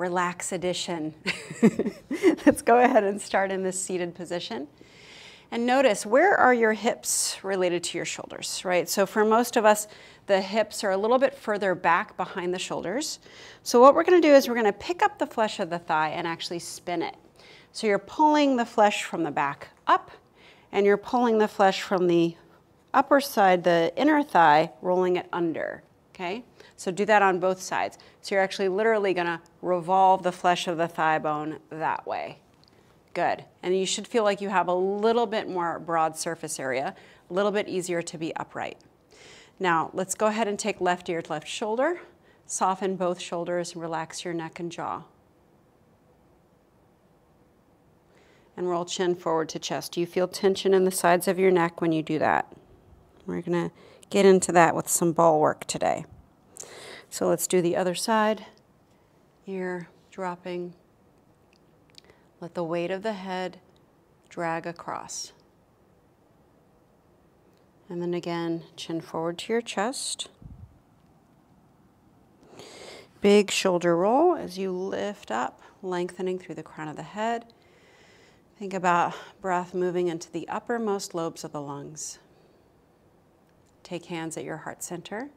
relax edition. Let's go ahead and start in this seated position. And notice, where are your hips related to your shoulders, right? So for most of us, the hips are a little bit further back behind the shoulders. So what we're gonna do is we're gonna pick up the flesh of the thigh and actually spin it. So you're pulling the flesh from the back up, and you're pulling the flesh from the upper side, the inner thigh, rolling it under, okay? So do that on both sides. So you're actually literally gonna revolve the flesh of the thigh bone that way. Good. And you should feel like you have a little bit more broad surface area, a little bit easier to be upright. Now, let's go ahead and take left ear to left shoulder, soften both shoulders, and relax your neck and jaw. And roll chin forward to chest. Do you feel tension in the sides of your neck when you do that? We're going to get into that with some ball work today. So let's do the other side. Ear dropping. Let the weight of the head drag across. And then again, chin forward to your chest. Big shoulder roll as you lift up, lengthening through the crown of the head. Think about breath moving into the uppermost lobes of the lungs. Take hands at your heart center.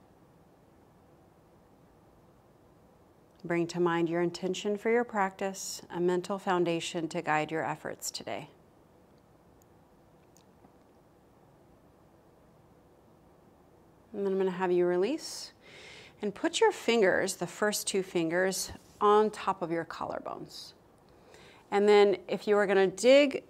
Bring to mind your intention for your practice, a mental foundation to guide your efforts today. And then I'm going to have you release and put your fingers, the first two fingers, on top of your collarbones. And then if you were going to dig,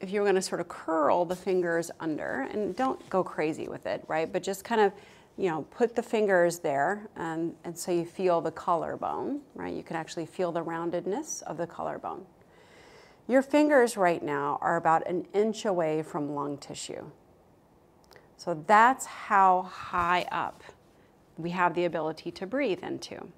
if you were going to sort of curl the fingers under, and don't go crazy with it, right? But just kind of you know, put the fingers there and, and so you feel the collarbone, right? You can actually feel the roundedness of the collarbone. Your fingers right now are about an inch away from lung tissue. So that's how high up we have the ability to breathe into.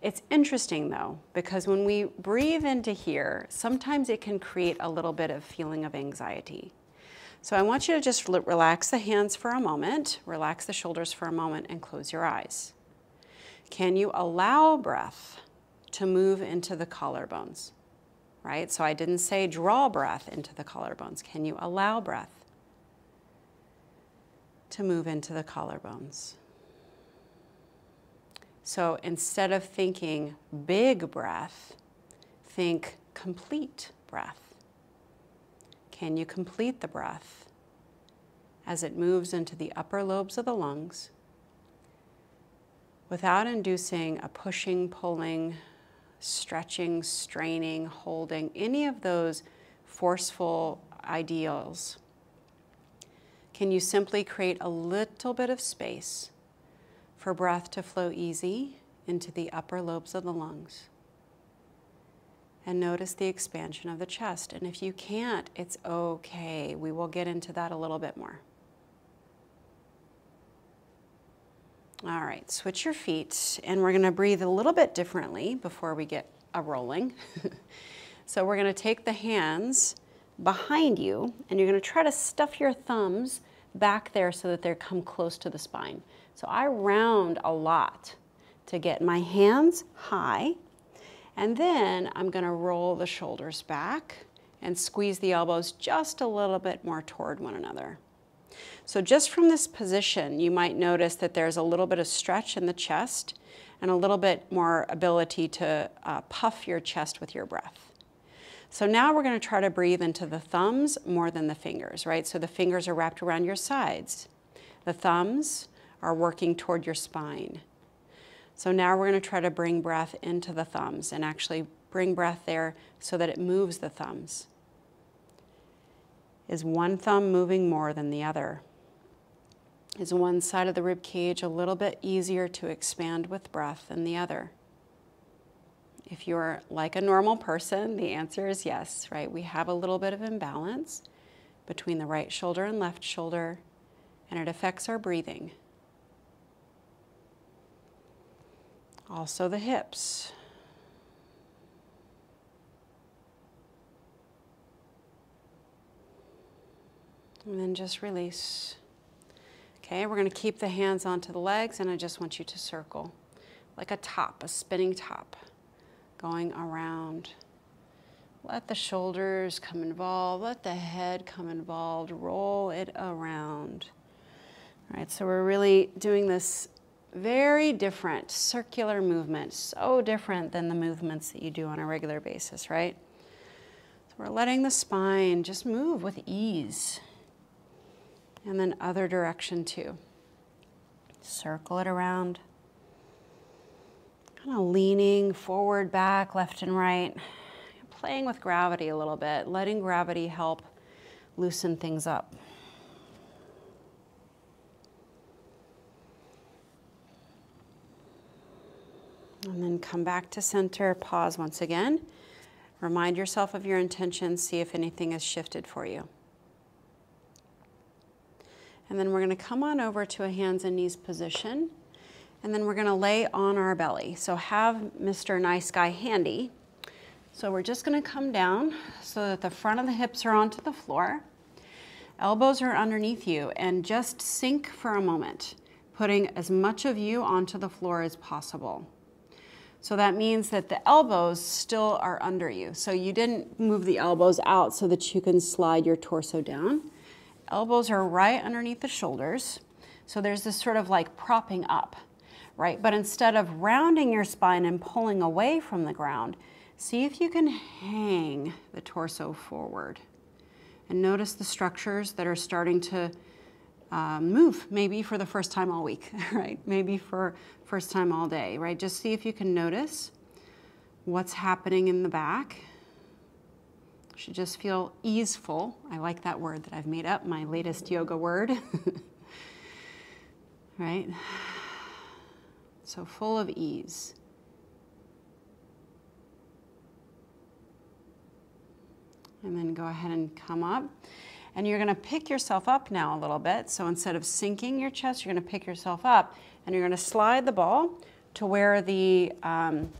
It's interesting though, because when we breathe into here, sometimes it can create a little bit of feeling of anxiety. So I want you to just relax the hands for a moment, relax the shoulders for a moment, and close your eyes. Can you allow breath to move into the collarbones? Right? So I didn't say draw breath into the collarbones. Can you allow breath to move into the collarbones? So instead of thinking big breath, think complete breath. Can you complete the breath as it moves into the upper lobes of the lungs without inducing a pushing, pulling, stretching, straining, holding, any of those forceful ideals? Can you simply create a little bit of space for breath to flow easy into the upper lobes of the lungs? And notice the expansion of the chest. And if you can't, it's okay. We will get into that a little bit more. All right, switch your feet, and we're gonna breathe a little bit differently before we get a rolling. so we're gonna take the hands behind you, and you're gonna try to stuff your thumbs back there so that they come close to the spine. So I round a lot to get my hands high, and then I'm gonna roll the shoulders back and squeeze the elbows just a little bit more toward one another. So just from this position, you might notice that there's a little bit of stretch in the chest and a little bit more ability to uh, puff your chest with your breath. So now we're gonna try to breathe into the thumbs more than the fingers, right? So the fingers are wrapped around your sides. The thumbs are working toward your spine. So now we're going to try to bring breath into the thumbs and actually bring breath there so that it moves the thumbs. Is one thumb moving more than the other? Is one side of the rib cage a little bit easier to expand with breath than the other? If you're like a normal person, the answer is yes, right? We have a little bit of imbalance between the right shoulder and left shoulder, and it affects our breathing. Also the hips. And then just release. Okay, we're going to keep the hands onto the legs, and I just want you to circle like a top, a spinning top. going around. Let the shoulders come involved, let the head come involved, roll it around. All right, so we're really doing this very different circular movement, so different than the movements that you do on a regular basis, right? So we're letting the spine just move with ease. And then other direction too. Circle it around. Kind of leaning forward, back, left and right playing with gravity a little bit, letting gravity help loosen things up. And then come back to center, pause once again. Remind yourself of your intention, see if anything has shifted for you. And then we're going to come on over to a hands and knees position. And then we're going to lay on our belly. So have Mr. Nice Guy handy. So we're just gonna come down so that the front of the hips are onto the floor. Elbows are underneath you and just sink for a moment, putting as much of you onto the floor as possible. So that means that the elbows still are under you. So you didn't move the elbows out so that you can slide your torso down. Elbows are right underneath the shoulders. So there's this sort of like propping up, right? But instead of rounding your spine and pulling away from the ground, See if you can hang the torso forward and notice the structures that are starting to uh, move, maybe for the first time all week, right? Maybe for first time all day, right? Just see if you can notice what's happening in the back. Should just feel easeful. I like that word that I've made up, my latest yoga word. right? So full of ease. and then go ahead and come up. And you're gonna pick yourself up now a little bit. So instead of sinking your chest, you're gonna pick yourself up and you're gonna slide the ball to where the, um,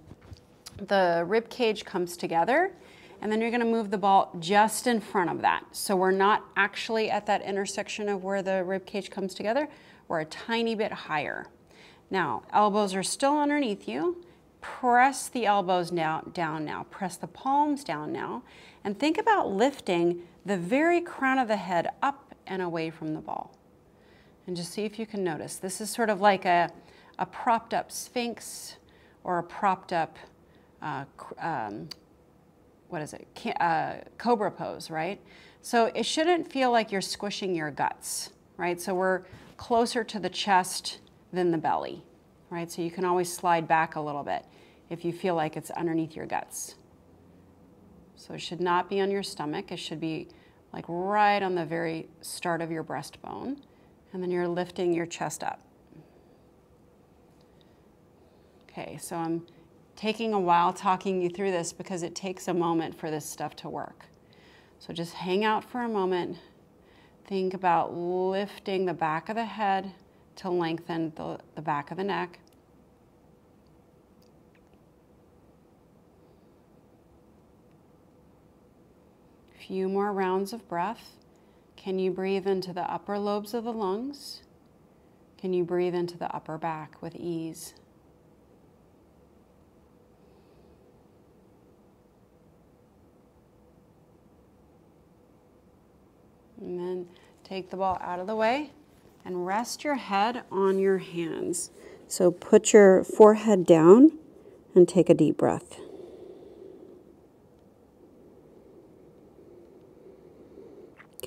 the rib cage comes together. And then you're gonna move the ball just in front of that. So we're not actually at that intersection of where the rib cage comes together. We're a tiny bit higher. Now, elbows are still underneath you. Press the elbows down, down now. Press the palms down now. And think about lifting the very crown of the head up and away from the ball. And just see if you can notice. This is sort of like a, a propped up sphinx or a propped up, uh, um, what is it, uh, cobra pose, right? So it shouldn't feel like you're squishing your guts, right? So we're closer to the chest than the belly right? So you can always slide back a little bit if you feel like it's underneath your guts. So it should not be on your stomach. It should be like right on the very start of your breastbone. And then you're lifting your chest up. Okay, so I'm taking a while talking you through this because it takes a moment for this stuff to work. So just hang out for a moment. Think about lifting the back of the head to lengthen the, the back of the neck. Few more rounds of breath. Can you breathe into the upper lobes of the lungs? Can you breathe into the upper back with ease? And then take the ball out of the way and rest your head on your hands. So put your forehead down and take a deep breath.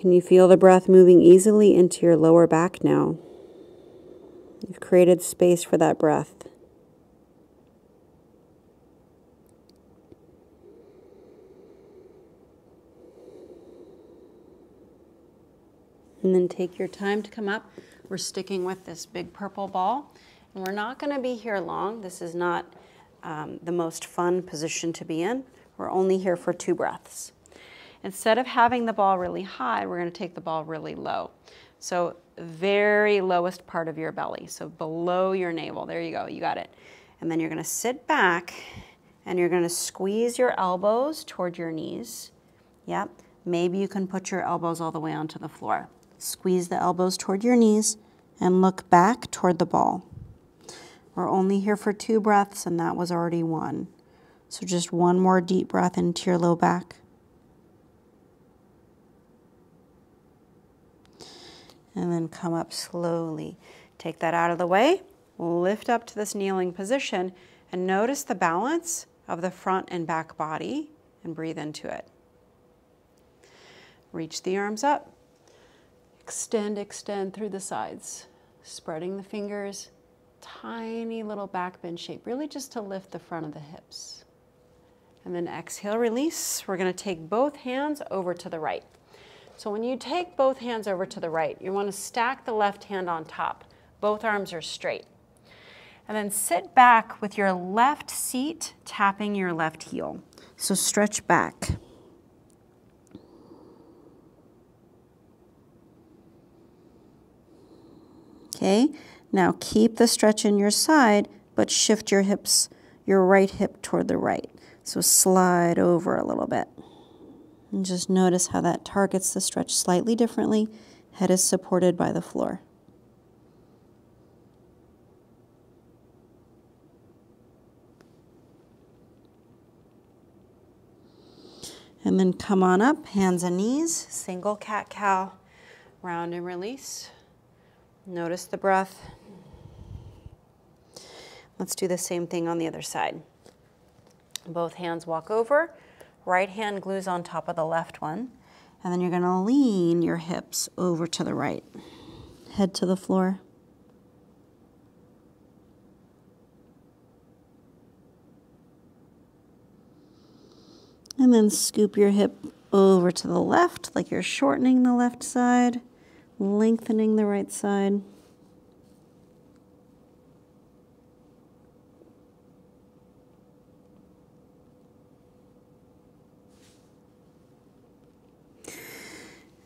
Can you feel the breath moving easily into your lower back now? You've created space for that breath. And then take your time to come up. We're sticking with this big purple ball. And we're not going to be here long. This is not um, the most fun position to be in. We're only here for two breaths. Instead of having the ball really high, we're going to take the ball really low. So very lowest part of your belly, so below your navel. There you go, you got it. And then you're going to sit back and you're going to squeeze your elbows toward your knees. Yep. Maybe you can put your elbows all the way onto the floor. Squeeze the elbows toward your knees and look back toward the ball. We're only here for two breaths and that was already one. So just one more deep breath into your low back. And then come up slowly. Take that out of the way. Lift up to this kneeling position and notice the balance of the front and back body and breathe into it. Reach the arms up. Extend, extend through the sides, spreading the fingers, tiny little back bend shape, really just to lift the front of the hips. And then exhale, release. We're going to take both hands over to the right. So when you take both hands over to the right, you want to stack the left hand on top. Both arms are straight. And then sit back with your left seat tapping your left heel. So stretch back. Okay, now keep the stretch in your side, but shift your hips, your right hip toward the right. So slide over a little bit. And just notice how that targets the stretch slightly differently. Head is supported by the floor. And then come on up, hands and knees, single cat-cow, round and release. Notice the breath. Let's do the same thing on the other side. Both hands walk over. Right hand glues on top of the left one. And then you're going to lean your hips over to the right. Head to the floor. And then scoop your hip over to the left like you're shortening the left side lengthening the right side.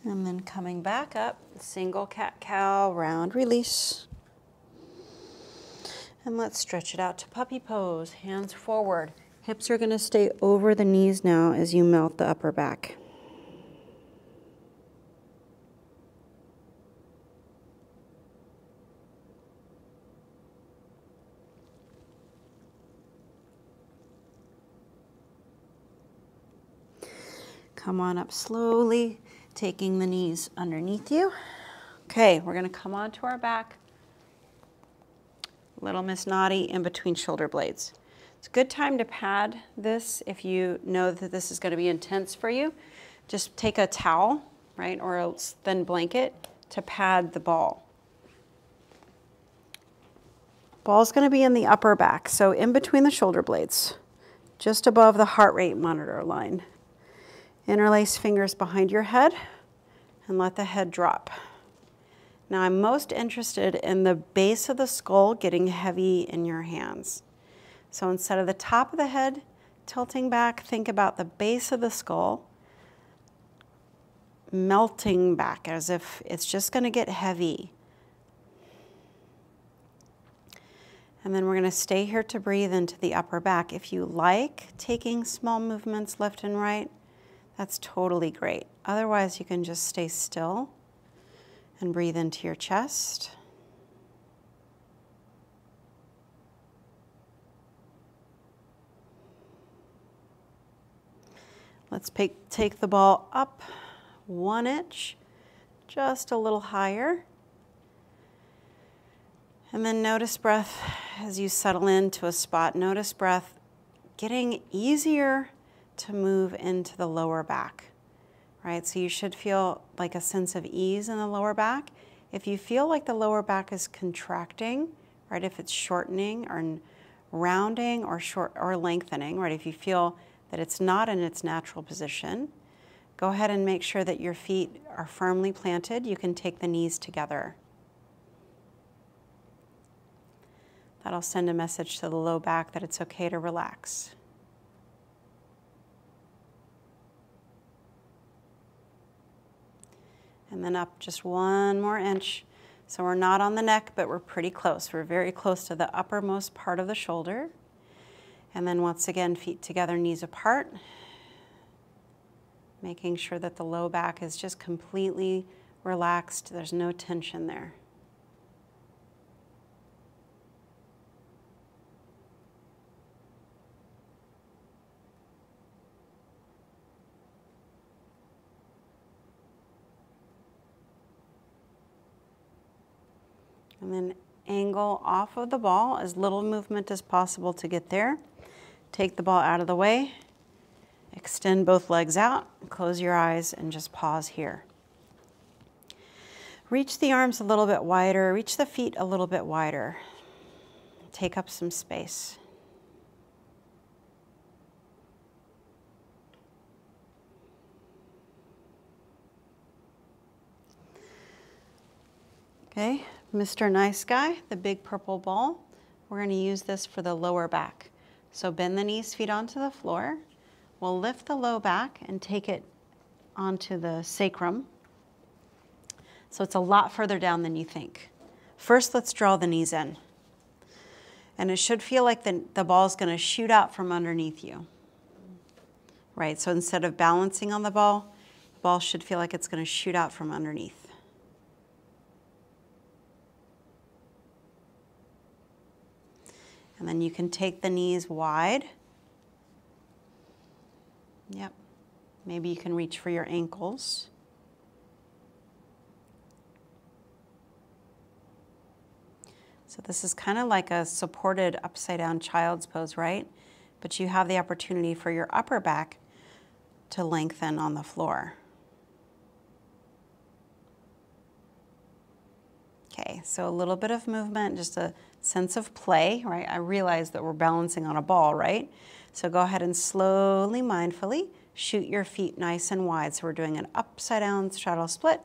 And then coming back up, single cat-cow, round release. And let's stretch it out to puppy pose, hands forward. Hips are gonna stay over the knees now as you melt the upper back. Come on up slowly, taking the knees underneath you. Okay, we're gonna come onto our back. Little Miss Naughty in between shoulder blades. It's a good time to pad this if you know that this is gonna be intense for you. Just take a towel, right, or else then blanket to pad the ball. Ball's gonna be in the upper back, so in between the shoulder blades, just above the heart rate monitor line. Interlace fingers behind your head and let the head drop. Now I'm most interested in the base of the skull getting heavy in your hands. So instead of the top of the head tilting back, think about the base of the skull melting back as if it's just going to get heavy. And then we're going to stay here to breathe into the upper back. If you like taking small movements left and right, that's totally great. Otherwise, you can just stay still and breathe into your chest. Let's take the ball up one inch, just a little higher. And then notice breath as you settle into a spot. Notice breath getting easier to move into the lower back, right? So you should feel like a sense of ease in the lower back. If you feel like the lower back is contracting, right, if it's shortening or rounding or short or lengthening, right, if you feel that it's not in its natural position, go ahead and make sure that your feet are firmly planted. You can take the knees together. That'll send a message to the low back that it's okay to relax. And then up just one more inch. So we're not on the neck, but we're pretty close. We're very close to the uppermost part of the shoulder. And then once again, feet together, knees apart. Making sure that the low back is just completely relaxed. There's no tension there. Then angle off of the ball, as little movement as possible to get there. Take the ball out of the way, extend both legs out, close your eyes, and just pause here. Reach the arms a little bit wider, reach the feet a little bit wider. Take up some space. Okay, Mr. Nice Guy, the big purple ball. We're going to use this for the lower back. So bend the knees, feet onto the floor. We'll lift the low back and take it onto the sacrum. So it's a lot further down than you think. First, let's draw the knees in. And it should feel like the, the ball is going to shoot out from underneath you. Right, so instead of balancing on the ball, the ball should feel like it's going to shoot out from underneath. And then you can take the knees wide. Yep. Maybe you can reach for your ankles. So this is kind of like a supported upside down child's pose, right? But you have the opportunity for your upper back to lengthen on the floor. Okay, so a little bit of movement, just a sense of play, right? I realize that we're balancing on a ball, right? So go ahead and slowly, mindfully shoot your feet nice and wide. So we're doing an upside down straddle split.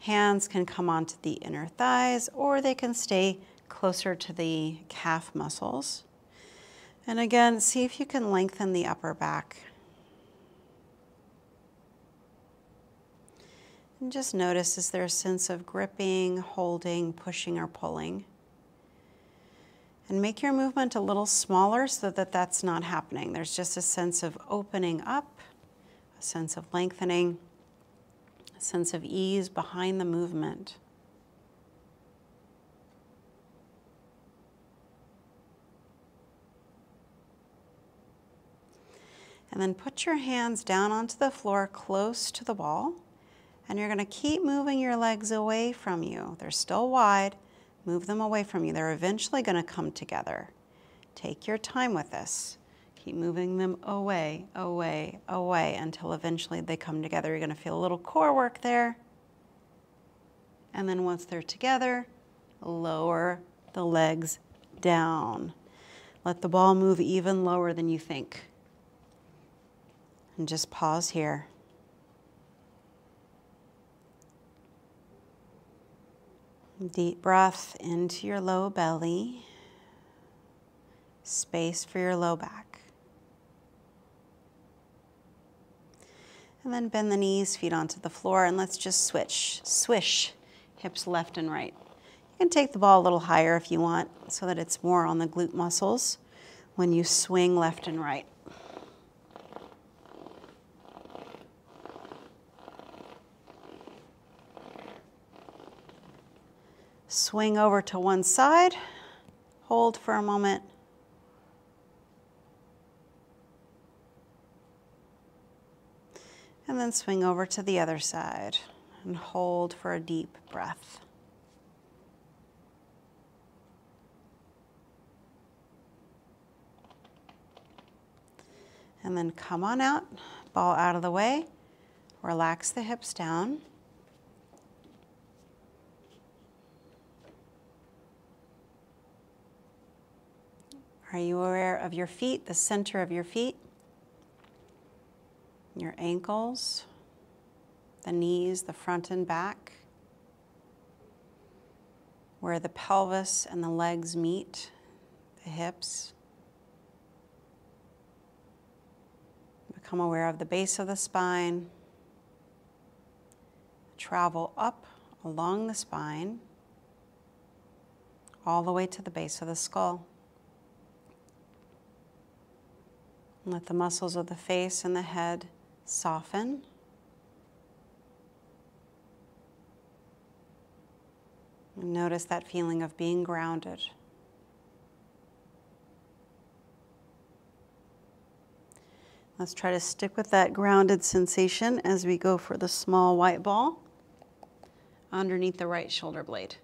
Hands can come onto the inner thighs or they can stay closer to the calf muscles. And again, see if you can lengthen the upper back. And just notice, is there a sense of gripping, holding, pushing, or pulling? And make your movement a little smaller so that that's not happening. There's just a sense of opening up, a sense of lengthening, a sense of ease behind the movement. And then put your hands down onto the floor close to the ball. And you're going to keep moving your legs away from you. They're still wide, Move them away from you. They're eventually going to come together. Take your time with this. Keep moving them away, away, away until eventually they come together. You're going to feel a little core work there. And then once they're together, lower the legs down. Let the ball move even lower than you think. And just pause here. Deep breath into your low belly, space for your low back. And then bend the knees, feet onto the floor, and let's just switch, swish hips left and right. You can take the ball a little higher if you want so that it's more on the glute muscles when you swing left and right. Swing over to one side, hold for a moment. And then swing over to the other side and hold for a deep breath. And then come on out, ball out of the way, relax the hips down. Are you aware of your feet, the center of your feet? Your ankles, the knees, the front and back, where the pelvis and the legs meet, the hips. Become aware of the base of the spine. Travel up along the spine, all the way to the base of the skull. Let the muscles of the face and the head soften. Notice that feeling of being grounded. Let's try to stick with that grounded sensation as we go for the small white ball underneath the right shoulder blade.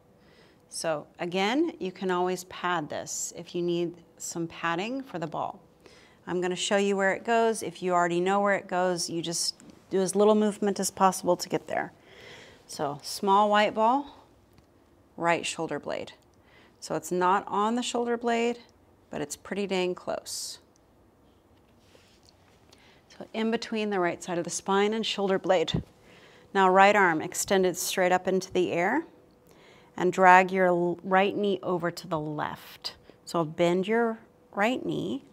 So again, you can always pad this if you need some padding for the ball. I'm gonna show you where it goes. If you already know where it goes, you just do as little movement as possible to get there. So small white ball, right shoulder blade. So it's not on the shoulder blade, but it's pretty dang close. So in between the right side of the spine and shoulder blade. Now right arm extended straight up into the air and drag your right knee over to the left. So bend your right knee,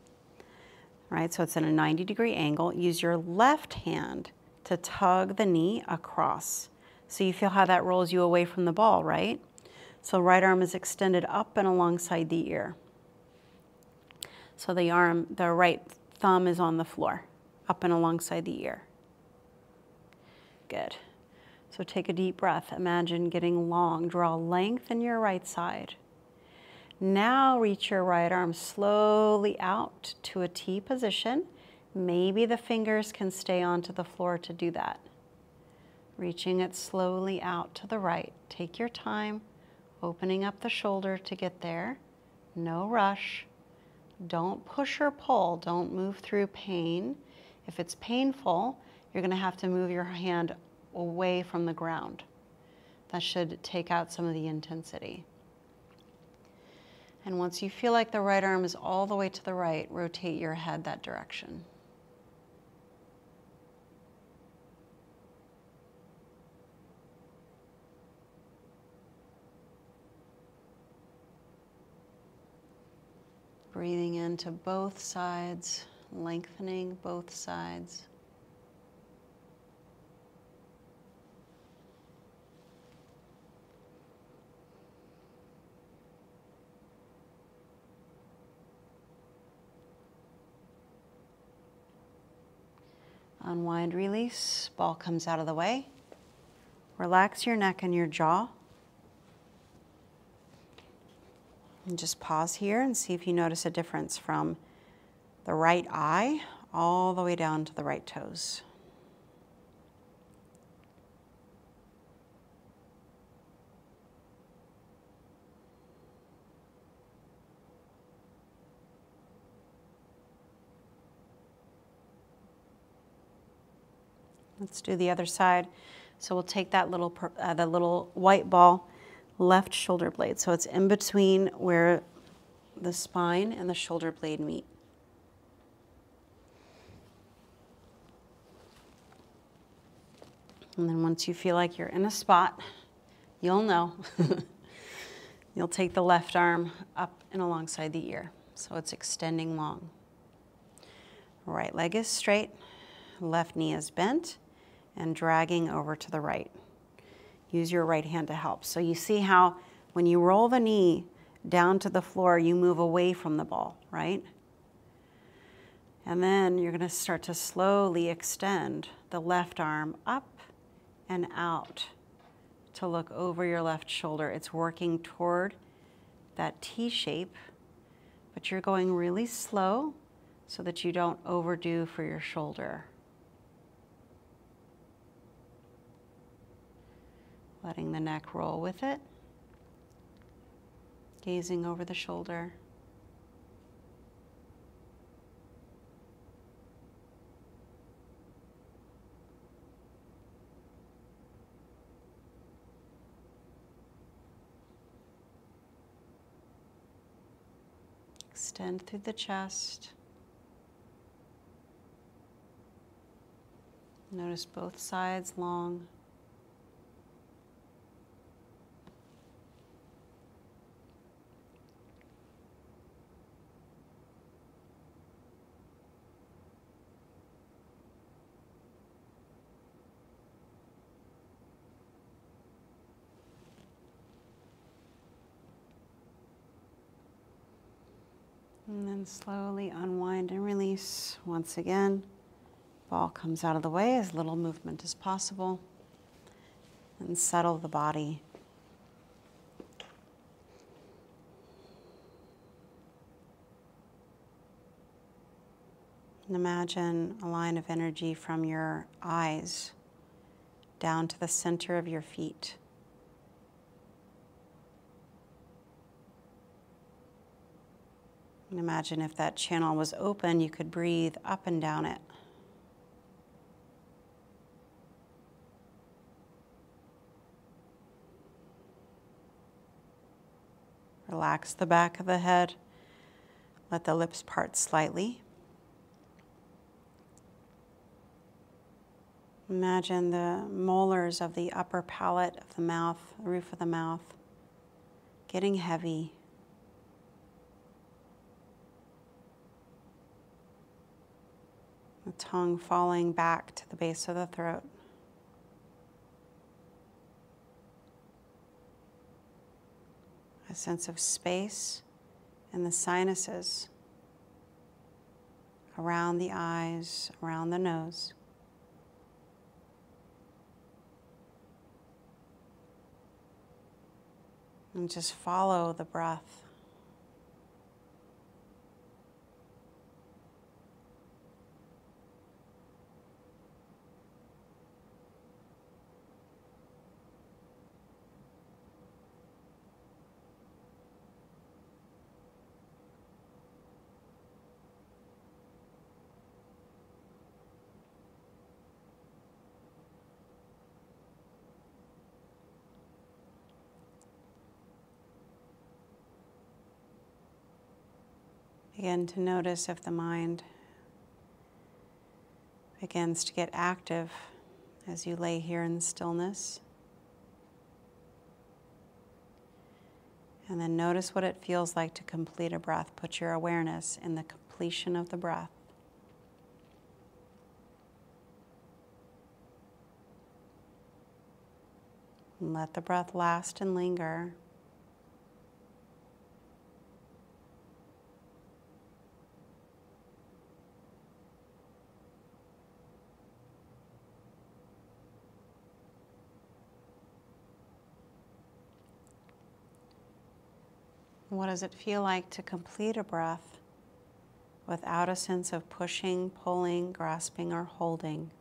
right? So it's in a 90 degree angle. Use your left hand to tug the knee across. So you feel how that rolls you away from the ball, right? So right arm is extended up and alongside the ear. So the arm, the right thumb is on the floor, up and alongside the ear. Good. So take a deep breath. Imagine getting long. Draw length in your right side. Now reach your right arm slowly out to a T position. Maybe the fingers can stay onto the floor to do that. Reaching it slowly out to the right. Take your time, opening up the shoulder to get there. No rush. Don't push or pull. Don't move through pain. If it's painful, you're going to have to move your hand away from the ground. That should take out some of the intensity. And once you feel like the right arm is all the way to the right, rotate your head that direction. Breathing into both sides, lengthening both sides. Unwind, release, ball comes out of the way. Relax your neck and your jaw. And just pause here and see if you notice a difference from the right eye all the way down to the right toes. Let's do the other side. So we'll take that little, uh, the little white ball, left shoulder blade. So it's in between where the spine and the shoulder blade meet. And then once you feel like you're in a spot, you'll know. you'll take the left arm up and alongside the ear. So it's extending long. Right leg is straight, left knee is bent and dragging over to the right. Use your right hand to help. So you see how when you roll the knee down to the floor, you move away from the ball, right? And then you're going to start to slowly extend the left arm up and out to look over your left shoulder. It's working toward that T shape, but you're going really slow so that you don't overdo for your shoulder. Letting the neck roll with it, gazing over the shoulder. Extend through the chest. Notice both sides long. And then slowly unwind and release once again. Ball comes out of the way, as little movement as possible. And settle the body. And imagine a line of energy from your eyes down to the center of your feet. Imagine if that channel was open, you could breathe up and down it. Relax the back of the head. Let the lips part slightly. Imagine the molars of the upper palate of the mouth, the roof of the mouth, getting heavy. The tongue falling back to the base of the throat. A sense of space in the sinuses around the eyes, around the nose. And just follow the breath. Begin to notice if the mind begins to get active as you lay here in stillness. And then notice what it feels like to complete a breath. Put your awareness in the completion of the breath. And let the breath last and linger. What does it feel like to complete a breath without a sense of pushing, pulling, grasping, or holding?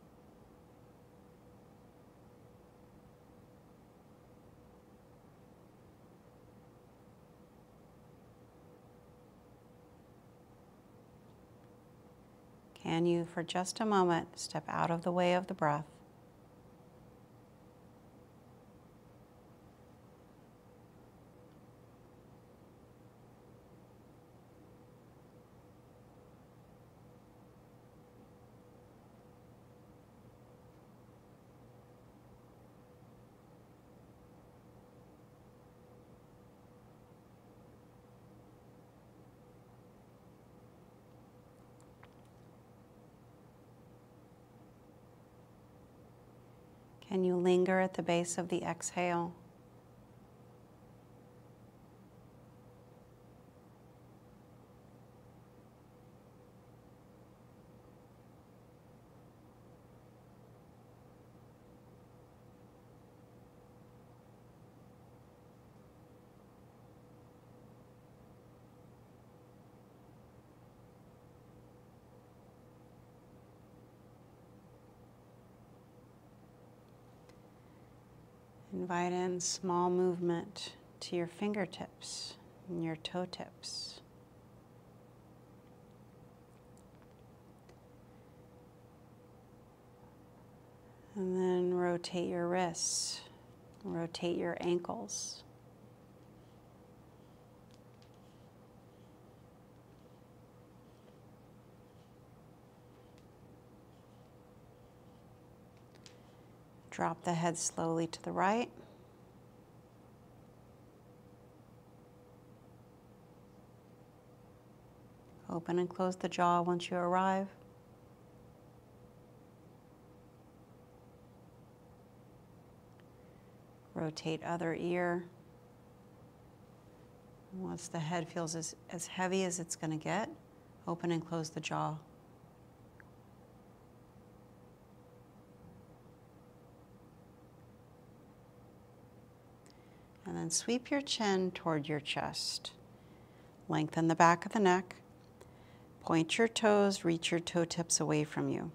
Can you, for just a moment, step out of the way of the breath? Can you linger at the base of the exhale? Invite in small movement to your fingertips and your toe tips. And then rotate your wrists, rotate your ankles. Drop the head slowly to the right. Open and close the jaw once you arrive. Rotate other ear. Once the head feels as, as heavy as it's going to get, open and close the jaw. And sweep your chin toward your chest. Lengthen the back of the neck. Point your toes, reach your toe tips away from you.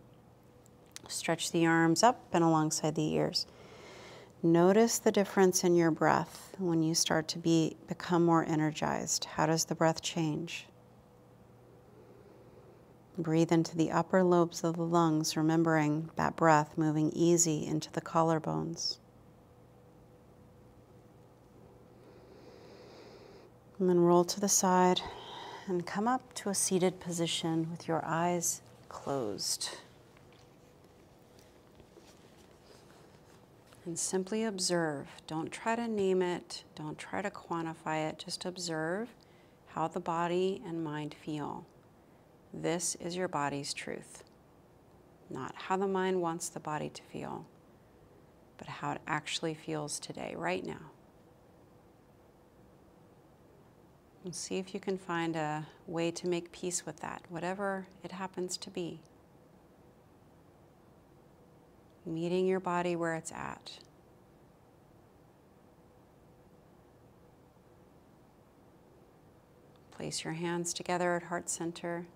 Stretch the arms up and alongside the ears. Notice the difference in your breath when you start to be, become more energized. How does the breath change? Breathe into the upper lobes of the lungs, remembering that breath moving easy into the collarbones. And then roll to the side and come up to a seated position with your eyes closed. And simply observe. Don't try to name it, don't try to quantify it, just observe how the body and mind feel. This is your body's truth. Not how the mind wants the body to feel, but how it actually feels today, right now. And see if you can find a way to make peace with that, whatever it happens to be. Meeting your body where it's at. Place your hands together at heart center.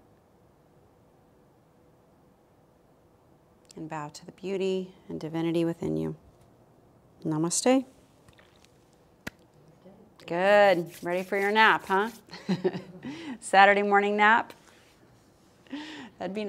And bow to the beauty and divinity within you. Namaste. Good. Ready for your nap, huh? Saturday morning nap? That'd be nice.